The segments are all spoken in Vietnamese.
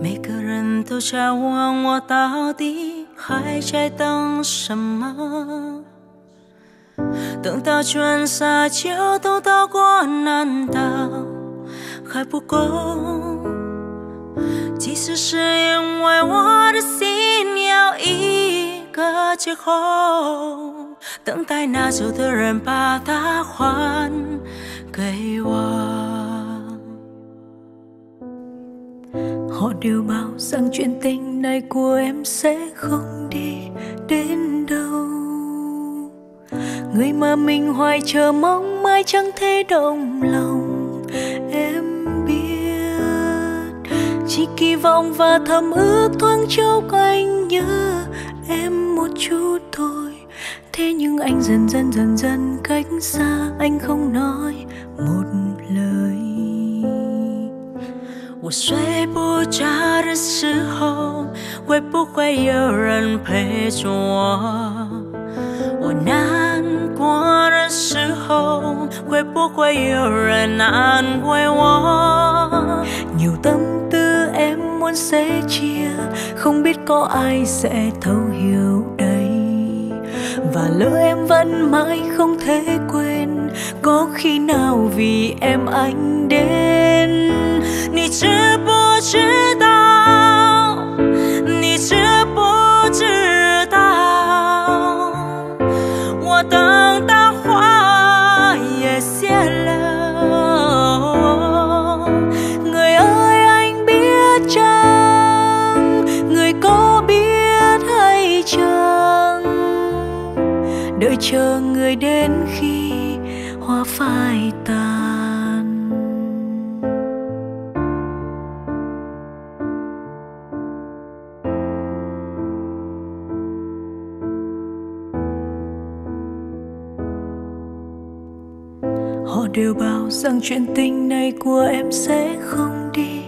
每个人都在问我到底还在等什么？等到春夏秋冬都过，难道还不够？其实是因为我的心有一个借口，等待拿走的人把它还给我。Họ đều bảo rằng chuyện tình này của em sẽ không đi đến đâu. Người mà mình hoài chờ mong mai chẳng thể động lòng. Em biết Chỉ kỳ vọng và thầm ước thoáng chốc anh nhớ em một chút thôi. Thế nhưng anh dần dần dần dần cách xa, Anh không nói một 睡不着的时候，会不会有人陪着我？我难过的时候，会不会有人安慰我？Nhiều tâm tư em muốn sẻ chia, không biết có ai sẽ thấu hiểu đây. Và lỡ em vẫn mãi không thể quên, có khi nào vì em anh đến 你知不知道？你知不知道？我等到花也谢了。Người ơi anh biết chăng? Người có biết hay chăng? Đợi chờ người đến khi hoa phai tàn. họ đều bảo rằng chuyện tình này của em sẽ không đi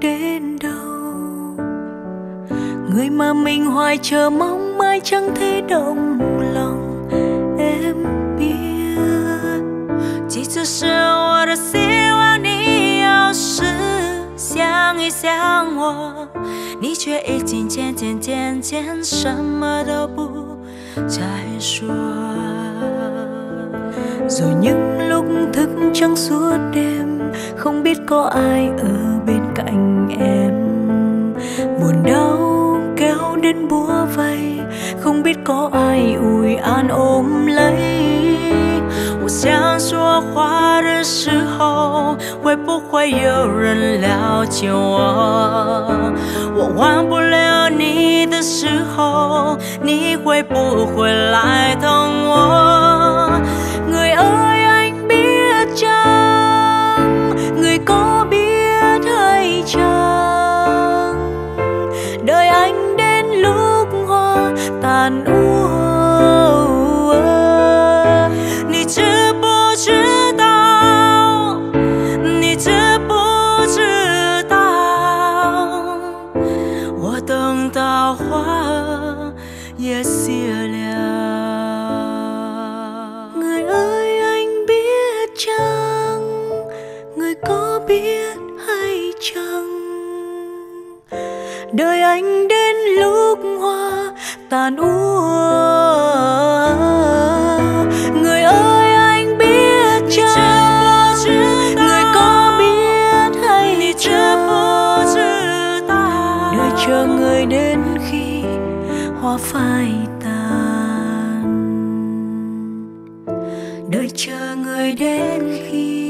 đến đâu người mà mình hoài chờ mong mai chẳng thể động lòng em biết chỉ 只是我的希望你有时想一想我你却已经渐渐渐渐什么都不再说 rồi những lúc thức trắng suốt đêm không biết có ai ở bên cạnh em buồn đau kéo đến búa vây không biết có ai ủi an ôm lấy 我想说话的时候，会不会有人了解我？我忘不了你的时候，你会不会来等我 Chăng? Đời anh đến lúc hoa tàn úa. Người ơi anh biết chăng người có biết hay chăng đợi chờ người đến khi hoa phai tàn. Đợi chờ người đến khi